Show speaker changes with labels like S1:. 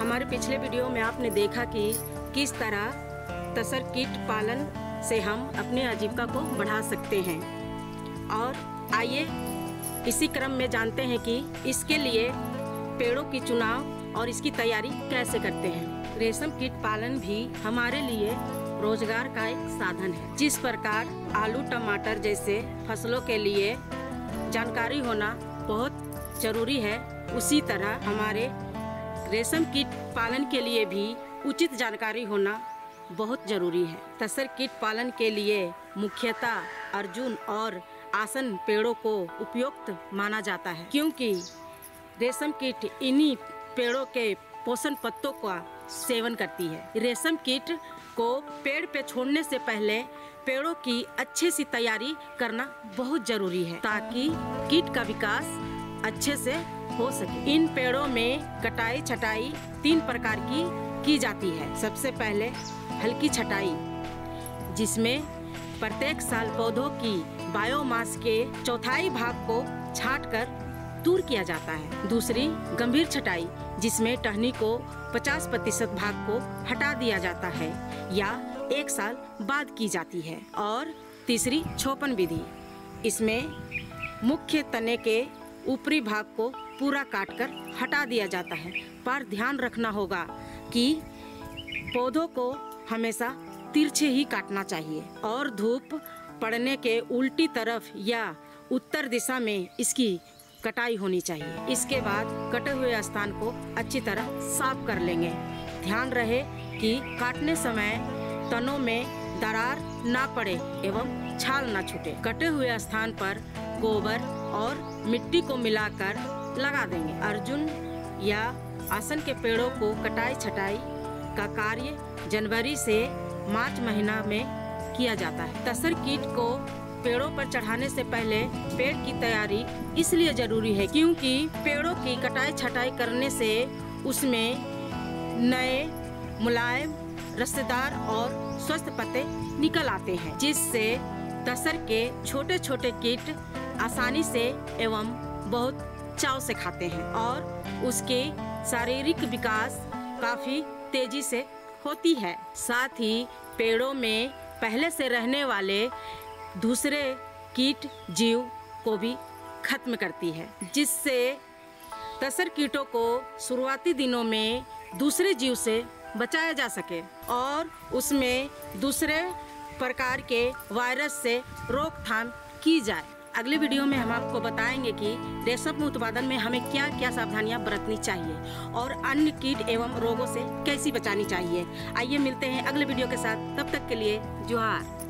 S1: पिछले वीडियो में आपने देखा कि किस तरह तसर कीट पालन से हम अपने आजीविका को बढ़ा सकते हैं। और आइए, इसी क्रम में जानते हैं कि इसके लिए पेड़ों की चुनाव और इसकी तैयारी कैसे करते हैं। रेशम कीट पालन भी हमारे लिए रोज़गार का एक साधन है। जिस प्रकार आलू, टमाटर जैसे फ़सलों के लिए जानकारी होना बहुत ज़रूरी है, उसी तरह हमारे रेशम कीट पालन के लिए भी उचित जानकारी होना बहुत ज़रूरी है। तसर कीट पालन के लिए मुख्यतः अर्जुन और आसन पेड़ों को उपयुक्त माना जाता है, क्योंकि रेशम कीट इन्हीं पेड़ों के पोषण पत्तों का सेवन करती है। रेशम कीट को पेड़ पे छोड़ने से पहले पेड़ों की अच्छे से तैयारी करना बहुत ज़रूरी है, ताकि कीट का विकास अच्छे से हो सके। इन पेड़ों में कटाई, छटाई तीन प्रकार की की जाती है। सबसे पहले हल्की छटाई, जिसमें प्रत्येक साल पौधों की बायोमास के चौथाई भाग को छाट कर दूर किया जाता है। दूसरी गंभीर छटाई, जिसमें टहनी को 50 प्रतिशत भाग को हटा दिया जाता है या एक साल बाद की जाती है। और तीसरी छोपन विधि, इसमें मुख्य तने के ऊपरी भाग को पूरा काटकर हटा दिया जाता है। पर ध्यान रखना होगा कि पौधों को हमेशा तिरछे ही काटना चाहिए और धूप पड़ने के उल्टी तरफ़ या उत्तर दिशा में इसकी कटाई होनी चाहिए। इसके बाद कटे हुए स्थान को अच्छी तरह साफ़ कर लेंगे। ध्यान रहे कि काटने समय तनों में दरार ना पड़े एवं छाल ना छूटे। कटे हुए स्थान पर गोबर और मिट्टी को मिलाकर लगा देंगे। अर्जुन या आसन के पेड़ों को कटाई छटाई का कार्य जनवरी से मार्च महीना में किया जाता है। तसर कीट को पेड़ों पर चढ़ाने से पहले पेड़ की तैयारी इसलिए ज़रूरी है क्योंकि पेड़ों की कटाई छटाई करने से उसमें नए मुलायम रस्तेदार और स्वस्थ पत्ते निकल आते हैं, जिससे तसर के छोटे छोटे कीट आसानी से एवं बहुत चाव से खाते हैं और उसके शारीरिक विकास काफ़ी तेज़ी से होती है। साथ ही पेड़ों में पहले से रहने वाले दूसरे कीट जीव को भी खत्म करती है, जिससे तसर कीटों को शुरुआती दिनों में दूसरे जीव से बचाया जा सके और उसमें दूसरे प्रकार के वायरस से रोकथाम की जाए। अगले वीडियो में हम आपको बताएँगे कि रेशम उत्पादन में हमें क्या क्या सावधानियाँ बरतनी चाहिए और अन्य कीट एवं रोगों से कैसी बचानी चाहिए। आइए मिलते हैं अगले वीडियो के साथ। तब तक के लिए जोहार।